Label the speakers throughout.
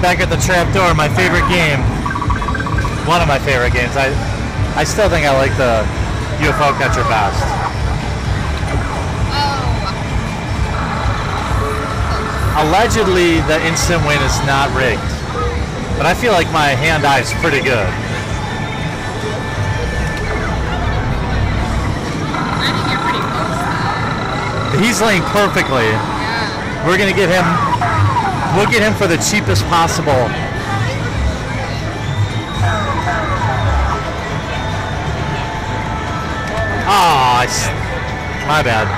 Speaker 1: right, back at the trapdoor. My favorite game. One of my favorite games. I, I still think I like the UFO catcher best.
Speaker 2: Oh.
Speaker 1: Allegedly, the instant win is not rigged, but I feel like my hand-eye is pretty good.
Speaker 2: I think you're pretty close.
Speaker 1: He's laying perfectly.
Speaker 2: Yeah.
Speaker 1: We're gonna get him. We'll get him for the cheapest possible. Ah, oh, my bad.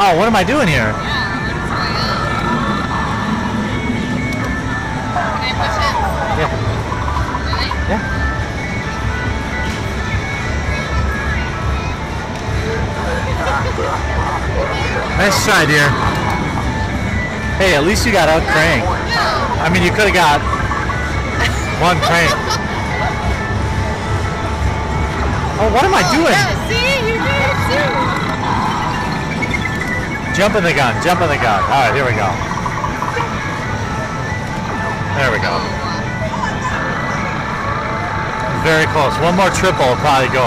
Speaker 1: Oh, what am I doing here? Nice try, dear. Hey, at least you got out crank. I mean, you could have got one crank. Oh, what am I oh, doing?
Speaker 2: Yeah, see? You did it too.
Speaker 1: Jump in the gun, jump in the gun. All right, here we go. There we go. Very close. One more triple will probably go.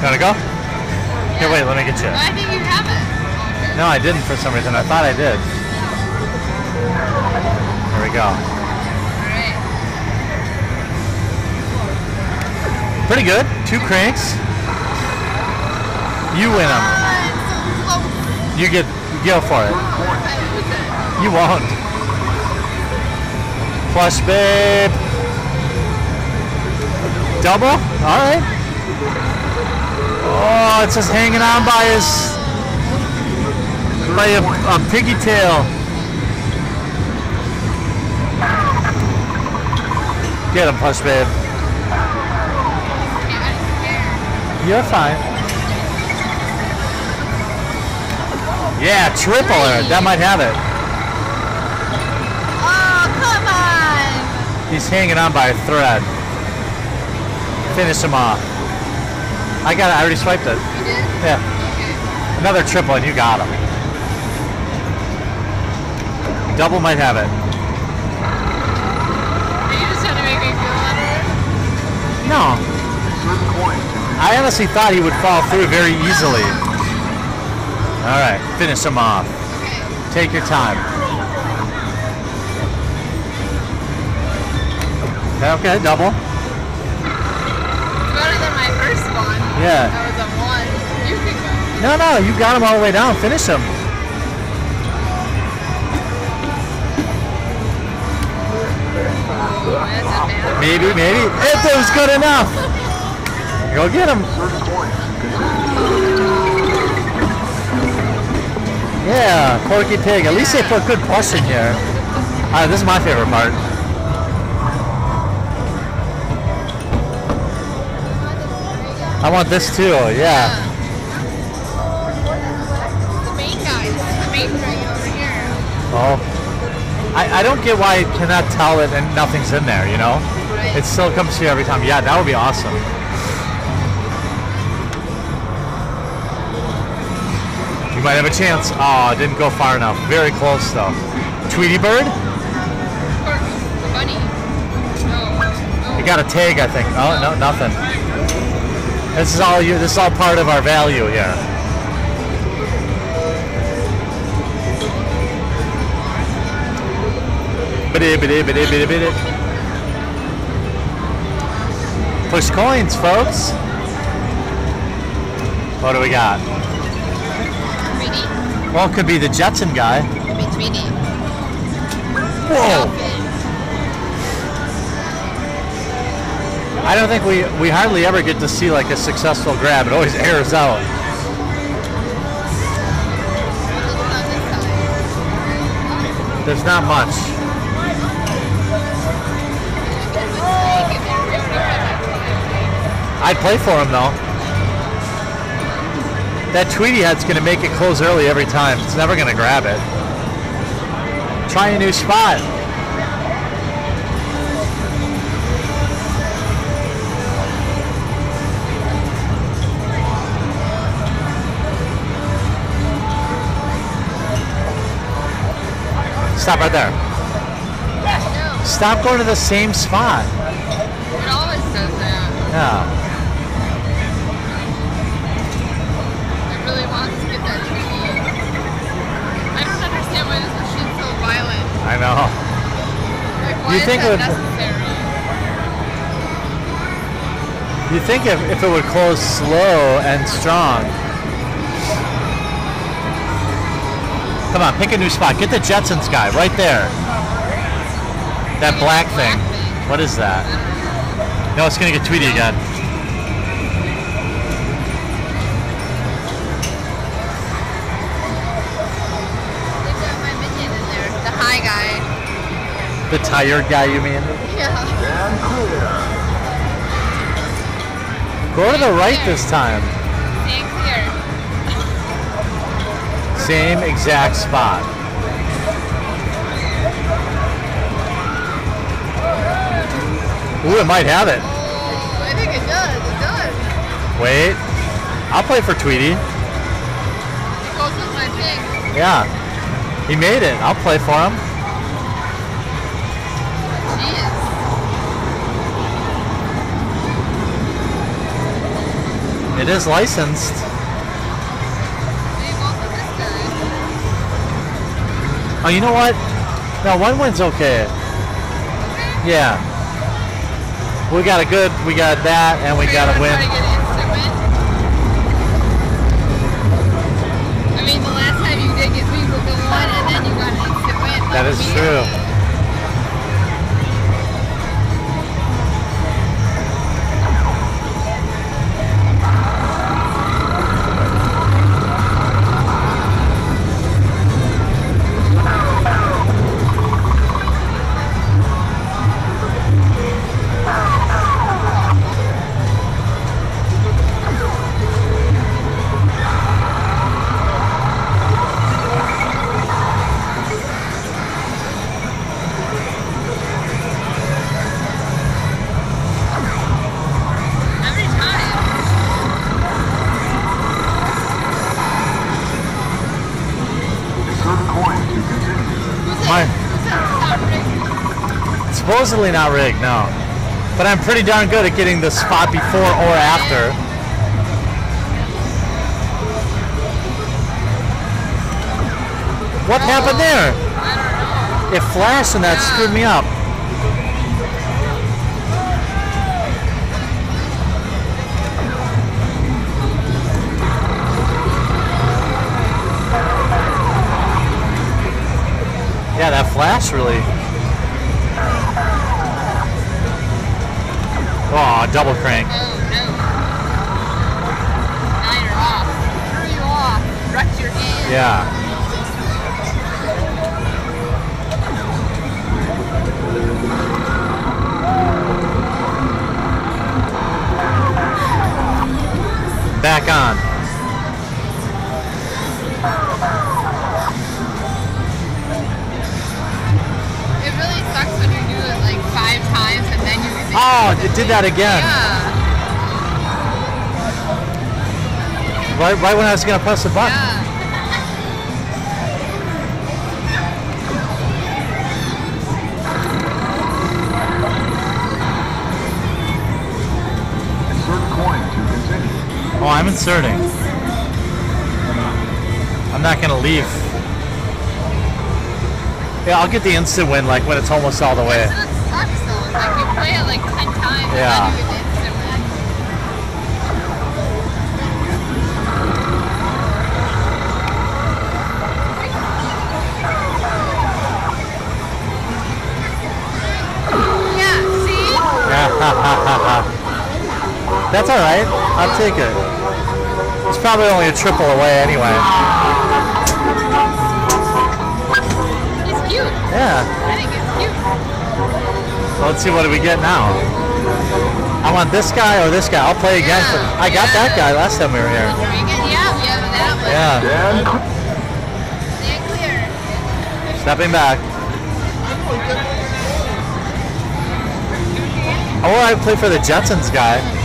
Speaker 1: Gotta go? Here, wait, let me get you.
Speaker 2: I think you have it.
Speaker 1: No, I didn't for some reason. I thought I did. There we go.
Speaker 2: Alright.
Speaker 1: Pretty good. Two cranks. You win them.
Speaker 2: Oh, it's so.
Speaker 1: You get go for it.
Speaker 2: Oh, it.
Speaker 1: You won't. Flush, babe. Double? All right. Oh, it's just hanging on by his by a, a piggy tail. Get him, Plush, babe.
Speaker 2: Okay, I'm scared.
Speaker 1: You're fine. Yeah, triple her. That might have it.
Speaker 2: Oh, come on.
Speaker 1: He's hanging on by a thread. Finish him off. I got it. I already swiped it.
Speaker 2: You did?
Speaker 1: Yeah.
Speaker 2: Okay.
Speaker 1: Another triple and you got him. Double might have it.
Speaker 2: Are you just trying to make me feel better?
Speaker 1: No. I honestly thought he would fall through very easily. All right, finish him off.
Speaker 2: Okay.
Speaker 1: Take your time. Okay, okay, double. Yeah.
Speaker 2: That was a one. You can go.
Speaker 1: No, no, you got him all the way down. Finish him.
Speaker 2: That's a bad
Speaker 1: Maybe, maybe. If it was good enough. Go get him. Yeah, Porky Pig. At least they put good plush in here. Uh, this is my favorite part. I want this too, yeah.
Speaker 2: The main guy. The main dragon over here.
Speaker 1: Well, I, I don't get why it cannot tell it and nothing's in there, you know?
Speaker 2: Right.
Speaker 1: It still comes here every time. Yeah, that would be awesome. You might have a chance. Oh, didn't go far enough. Very close though. Tweety Bird?
Speaker 2: Or bunny. Oh, oh. No.
Speaker 1: You got a tag, I think. Oh no, nothing. This is all you. This is all part of our value here. Push coins, folks. What do we got?
Speaker 2: Tweety.
Speaker 1: Well, it could be the Jetson guy.
Speaker 2: Could be Tweety.
Speaker 1: Whoa! I don't think we we hardly ever get to see like a successful grab. It always airs out. There's not much. I'd play for him though. That Tweety head's gonna make it close early every time. It's never gonna grab it. Try a new spot. Stop right there.
Speaker 2: No,
Speaker 1: Stop going to the same spot.
Speaker 2: it always does that.
Speaker 1: Yeah.
Speaker 2: It really wants to get that TV. I don't understand why this machine's so violent.
Speaker 1: I know.
Speaker 2: Like,
Speaker 1: You think
Speaker 2: that necessary?
Speaker 1: You think if, if it would close slow and strong. Come on, pick a new spot. Get the Jetsons guy right there. That black thing. What is that? No, it's gonna get Tweety again.
Speaker 2: They've got my minion in there. The high guy.
Speaker 1: The tired guy, you mean?
Speaker 2: Yeah.
Speaker 1: Go to the right this time. Same exact spot. Ooh, it might have it.
Speaker 2: Oh, I think it does. It does.
Speaker 1: Wait. I'll play for Tweety.
Speaker 2: It goes with my thing.
Speaker 1: Yeah. He made it. I'll play for him.
Speaker 2: Jeez.
Speaker 1: It is licensed. Oh, you know what? No, one win's okay. Yeah. We got a good, we got that, and we got a win.
Speaker 2: try to get an win?
Speaker 1: Supposedly not rigged, no. But I'm pretty darn good at getting the spot before or after. What happened there? It flashed and that screwed me up. Yeah, that flash really. Oh, double crank.
Speaker 2: Oh, no. Now you're off. Threw you off. Wrecked your game.
Speaker 1: Yeah. Back on. Oh, it did that again.
Speaker 2: Yeah.
Speaker 1: Right, right when I was gonna press the button.
Speaker 2: Yeah.
Speaker 3: Insert coin.
Speaker 1: Oh, I'm inserting. I'm not gonna leave. Yeah, I'll get the instant win like when it's almost all the way.
Speaker 2: So it sucks though. It's like you play it like ten times
Speaker 1: Yeah.
Speaker 2: and then you get the instant win. Yeah, see?
Speaker 1: That's all right. I'll take it. It's probably only a triple away anyway.
Speaker 2: He's cute.
Speaker 1: Yeah. So let's see what do we get now. I want this guy or this guy. I'll play again.
Speaker 2: Yeah,
Speaker 1: I got
Speaker 2: yeah.
Speaker 1: that guy last time we were here.
Speaker 2: Yeah, yeah, that one.
Speaker 1: Yeah. Stepping back. Or I play for the Jetsons guy.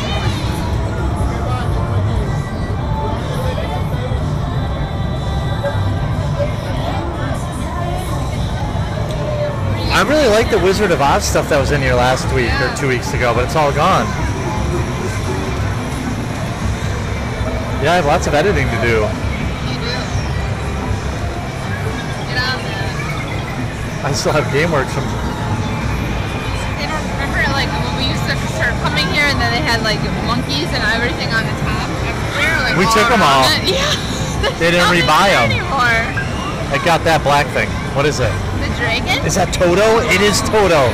Speaker 4: I really like the Wizard of Oz stuff that was in here last week or two weeks ago, but it's all gone. Yeah, I have lots of editing to do.
Speaker 2: You do. Get on that.
Speaker 4: I still have GameWorks from.
Speaker 2: They don't remember like when we used to start coming here and then they had like monkeys and everything on the top. everywhere, like,
Speaker 4: We
Speaker 2: all
Speaker 4: took 'em
Speaker 2: around
Speaker 4: all.
Speaker 2: it. Yeah.
Speaker 4: They didn't rebuy them.
Speaker 2: anymore.
Speaker 4: I got that black thing. What is it?
Speaker 2: The dragon?
Speaker 4: Is that Toto? It is Toto.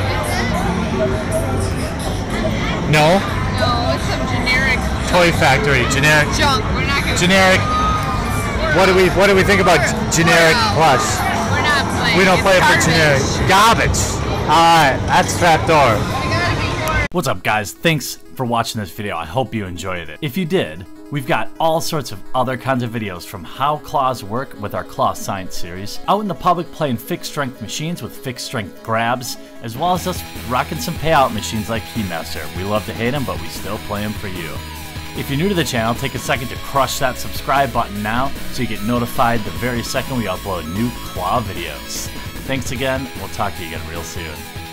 Speaker 4: No?
Speaker 2: No, it's some generic
Speaker 4: Toy Factory. Generic.
Speaker 2: junk. We're not gonna.
Speaker 4: Generic. What do we What do we think about
Speaker 2: We're-
Speaker 4: generic
Speaker 2: we're out.
Speaker 4: plush?
Speaker 2: We're not playing.
Speaker 4: We don't
Speaker 2: It's
Speaker 4: play it for generic. Garbage. All right, that's trapdoor.
Speaker 2: We gotta be more.
Speaker 1: What's up guys? Thanks for watching this video. I hope you enjoyed it. If you did, we've got all sorts of other kinds of videos from how claws work with our claw science series, out in the public playing fixed strength machines with fixed strength grabs, as well as us rocking some payout machines like Keymaster. We love to hate them, but we still play them for you. If you're new to the channel, take a second to crush that subscribe button now so you get notified the very second we upload new claw videos. Thanks again. We'll talk to you again real soon.